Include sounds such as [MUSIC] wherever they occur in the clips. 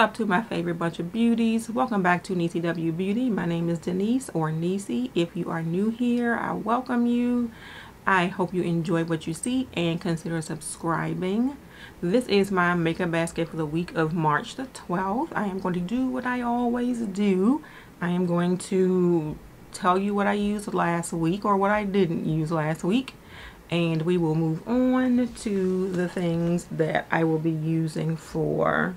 up to my favorite bunch of beauties? Welcome back to Niecy W Beauty. My name is Denise or Niecy. If you are new here, I welcome you. I hope you enjoy what you see and consider subscribing. This is my makeup basket for the week of March the 12th. I am going to do what I always do. I am going to tell you what I used last week or what I didn't use last week and we will move on to the things that I will be using for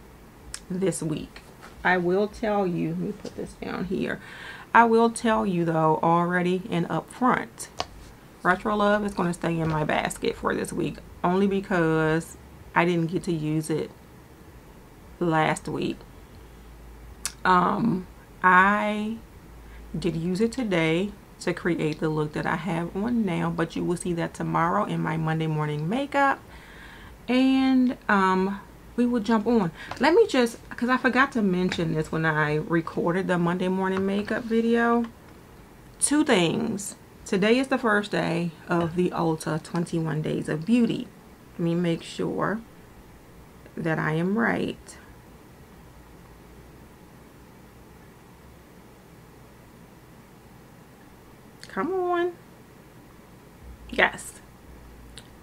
this week. I will tell you, let me put this down here. I will tell you though already and up front, Retro Love is going to stay in my basket for this week only because I didn't get to use it last week. Um, I did use it today to create the look that I have on now but you will see that tomorrow in my Monday morning makeup and um we will jump on. Let me just because I forgot to mention this when I recorded the Monday morning makeup video. Two things. Today is the first day of the Ulta 21 days of beauty. Let me make sure that I am right. Come on. Yes.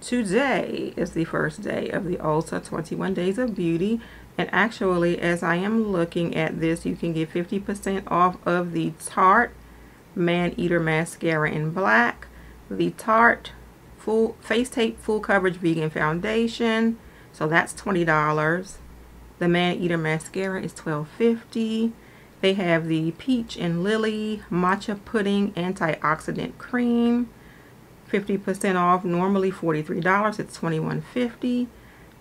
Today is the first day of the Ulta 21 Days of Beauty. And actually, as I am looking at this, you can get 50% off of the Tarte Man Eater Mascara in black, the Tarte full Face Tape Full Coverage Vegan Foundation. So that's $20. The Man Eater Mascara is $12.50. They have the Peach and Lily Matcha Pudding Antioxidant Cream. 50% off, normally $43. It's $21.50.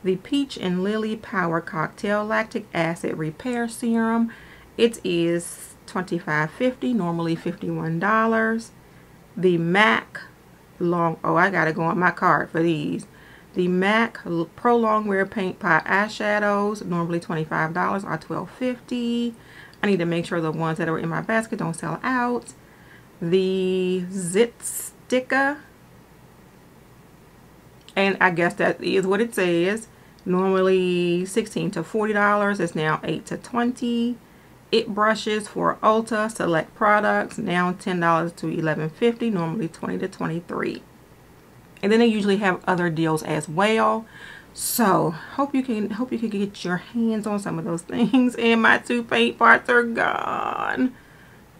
The Peach and Lily Power Cocktail Lactic Acid Repair Serum. It is $25.50, normally $51. The MAC Long, oh I gotta go on my card for these. The MAC Pro Longwear Paint Pot Eyeshadows, normally $25, are $12.50. I need to make sure the ones that are in my basket don't sell out. The Zit Sticker. And I guess that is what it says. Normally 16 to $40. It's now 8 to 20 It brushes for Ulta select products. Now $10 to $11.50. Normally 20 to 23 And then they usually have other deals as well. So hope you can hope you can get your hands on some of those [LAUGHS] things. And my two paint pots are gone.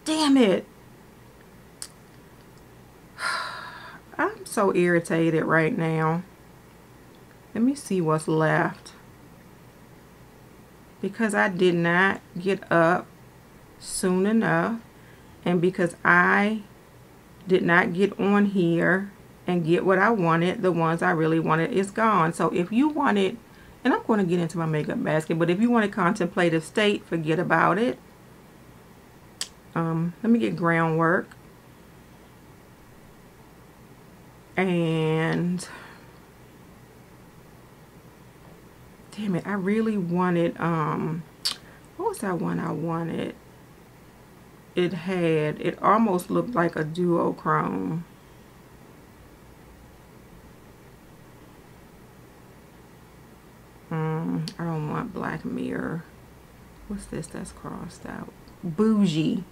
Damn it. [SIGHS] I'm so irritated right now. Let me see what's left. Because I did not get up soon enough. And because I did not get on here and get what I wanted, the ones I really wanted is gone. So if you wanted, and I'm going to get into my makeup basket, but if you want a contemplative state, forget about it. Um, let me get groundwork. And damn it, I really wanted, um, what was that one I wanted? It had, it almost looked like a duochrome. I don't want Black Mirror. What's this that's crossed out? Bougie.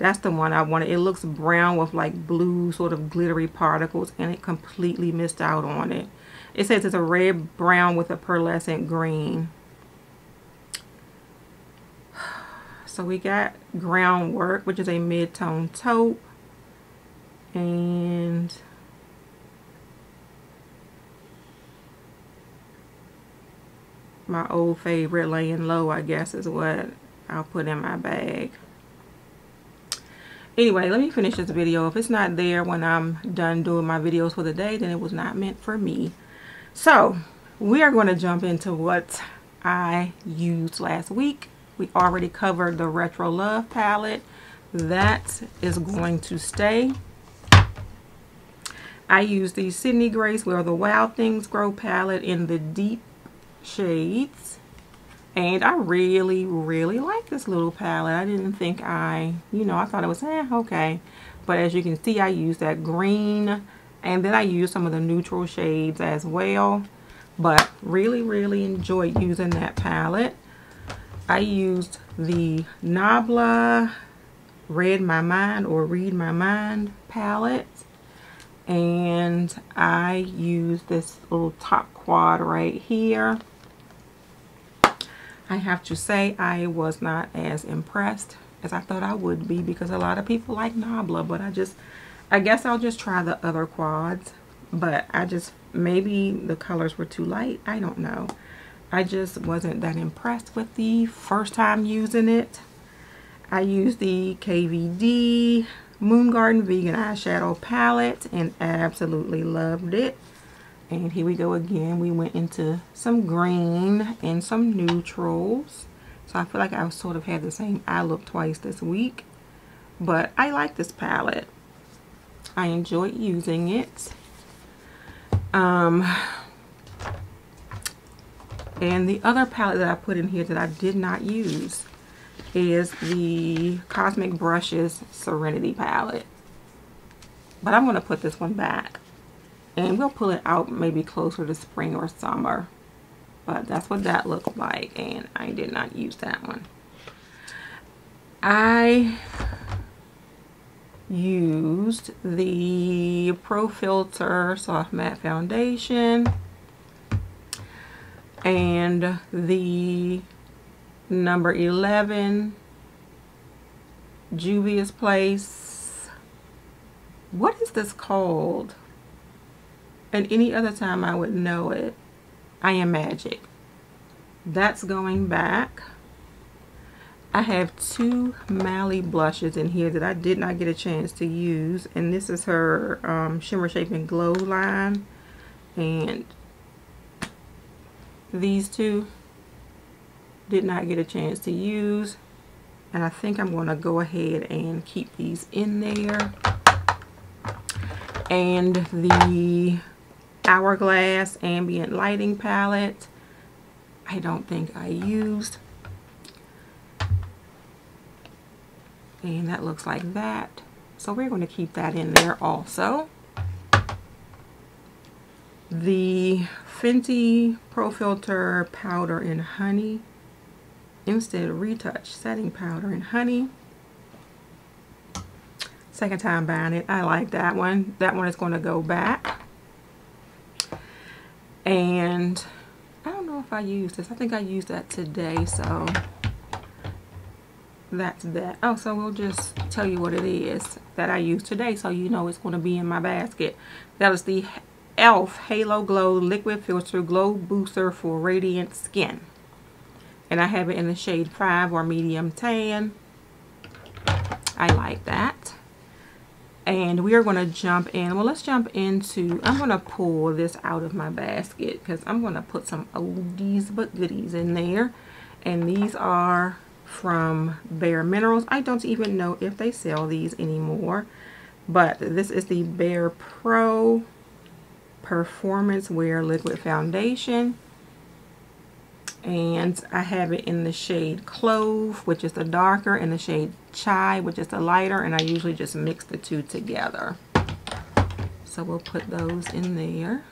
That's the one I wanted. It looks brown with like blue sort of glittery particles and it completely missed out on it. It says it's a red brown with a pearlescent green. [SIGHS] So we got Groundwork, which is a mid-tone taupe. And my old favorite laying low I guess is what I'll put in my bag anyway let me finish this video. If it's not there when I'm done doing my videos for the day then it was not meant for me. So we are going to jump into what I used last week. We already covered the retro love palette. That is going to stay. I used the Sydney Grace Where the Wild Things Grow palette in the deep shades and I really really like this little palette I didn't think I you know I thought it was eh, okay but as you can see I used that green and then I used some of the neutral shades as well but really really enjoyed using that palette I used the Nabla Read My Mind or Read My Mind palette. And I used this little top quad right here. I have to say I was not as impressed as I thought I would be because a lot of people like Nabla, but I just, I guess I'll just try the other quads. But I just, maybe the colors were too light. I don't know. I just wasn't that impressed with the first time using it. I used the KVD Moon Garden Vegan Eyeshadow Palette and absolutely loved it. And here we go again. We went into some green and some neutrals. So I feel like I sort of had the same eye look twice this week. But I like this palette. I enjoyed using it. Um, and the other palette that I put in here that I did not use is the Cosmic Brushes Serenity palette. But I'm going to put this one back. And we'll pull it out maybe closer to spring or summer. But that's what that looks like. And I did not use that one. I used the Pro Filter Soft Matte Foundation and the number 11 Juvia's Place. What is this called? And any other time I would know it. I am magic. That's going back. I have two Mally blushes in here that I did not get a chance to use. And this is her um, Shimmer Shape and Glow line. And these two did not get a chance to use. And I think I'm going to go ahead and keep these in there. And the Hourglass Ambient Lighting Palette. I don't think I used. And that looks like that. So we're going to keep that in there also. The Fenty Pro Filter Powder in Honey. Instant Retouch Setting Powder in Honey. Second time buying it. I like that one. That one is going to go back. And I don't know if I used this. I think I used that today. So that's that. Oh, so we'll just tell you what it is that I used today so you know it's going to be in my basket. That is the e.l.f. Halo Glow Liquid Filter Glow Booster for Radiant Skin. And I have it in the shade 5 or medium tan. I like that and we are going to jump in. Well let's jump into i'm going to pull this out of my basket because i'm going to put some oldies but goodies in there. And these are from bareMinerals. I don't even know if they sell these anymore but this is the BarePro performance wear liquid foundation and I have it in the shade Clove, which is the darker, and the shade Chai, which is the lighter, and I usually just mix the two together. So we'll put those in there.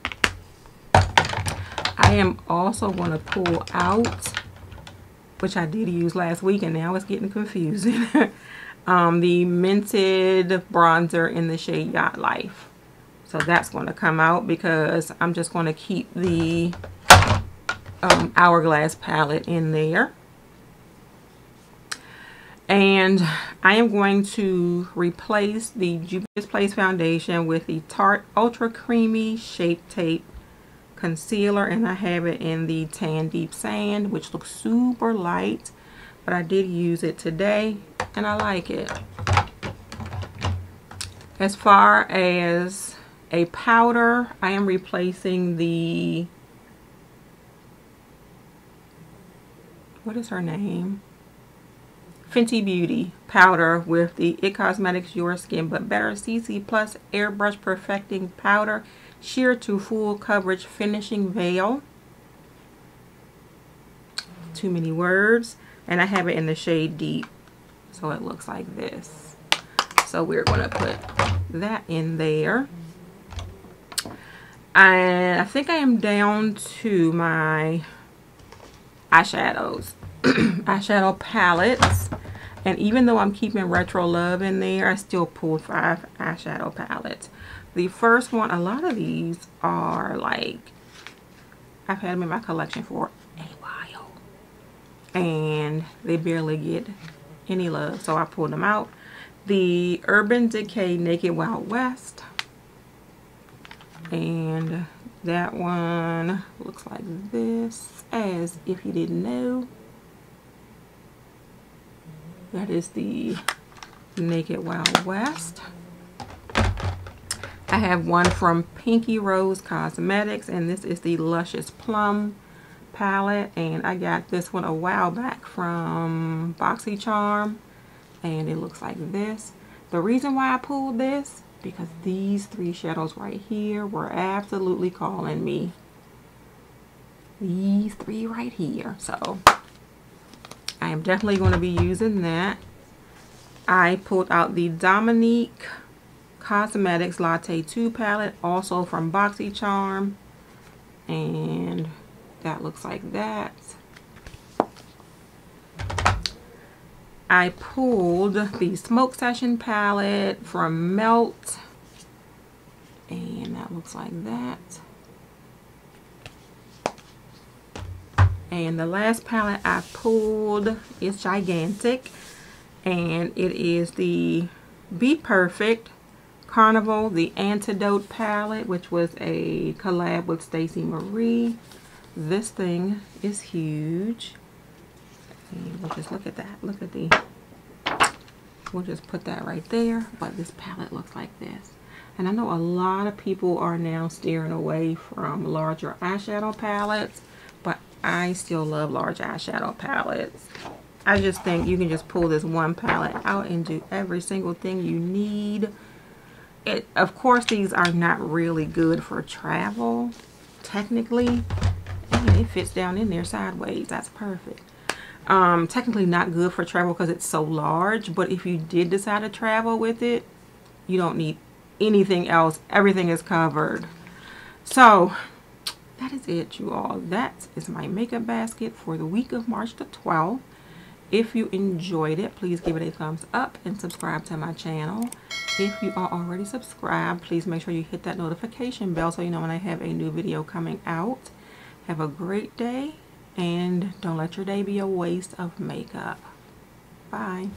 I am also going to pull out, which I did use last week, and now it's getting confusing, [LAUGHS] um, the Mented Bronzer in the shade Yacht Life. So that's going to come out because I'm just going to keep the um, Hourglass palette in there. And I am going to replace the Juvia's Place foundation with the Tarte Ultra Creamy Shape Tape Concealer. And I have it in the Tan Deep Sand, which looks super light. But I did use it today, and I like it. As far as a powder, I am replacing the what is her name? Fenty Beauty powder with the It Cosmetics Your Skin But Better CC Plus Airbrush Perfecting Powder Sheer to Full Coverage Finishing Veil. Too many words. And I have it in the shade Deep. So it looks like this. So we're going to put that in there. And I think I am down to my eyeshadows. [CLEARS THROAT] eyeshadow palettes. And even though I'm keeping Retro Love in there, I still pulled five eyeshadow palettes. The first one, a lot of these are like, I've had them in my collection for a while. And they barely get any love. So I pulled them out. The Urban Decay Naked Wild West. And that one looks like this, as if you didn't know. That is the Naked Wild West. I have one from Pinky Rose Cosmetics, and this is the Luscious Plum palette. And I got this one a while back from BoxyCharm, and it looks like this. The reason why I pulled this, because these three shadows right here were absolutely calling me. These three right here. So, I am definitely going to be using that. I pulled out the Dominique Cosmetics Latte 2 palette, also from BoxyCharm. And that looks like that. I pulled the Smoke Session palette from Melt. And that looks like that. And the last palette I pulled is gigantic. And it is the BPerfect Carnival, the Antidote palette, which was a collab with Stacey Marie. This thing is huge. We'll just look at that. Look at the, we'll just put that right there. But this palette looks like this. And I know a lot of people are now steering away from larger eyeshadow palettes. But I still love large eyeshadow palettes. I just think you can just pull this one palette out and do every single thing you need it, of course, these are not really good for travel, technically. And it fits down in there sideways. That's perfect. Um, technically not good for travel because it's so large. But if you did decide to travel with it, you don't need anything else. Everything is covered. So, that is it, you all. That is my makeup basket for the week of March the 12th. If you enjoyed it, please give it a thumbs up and subscribe to my channel. If you are already subscribed, please make sure you hit that notification bell so you know when I have a new video coming out. Have a great day and don't let your day be a waste of makeup. Bye.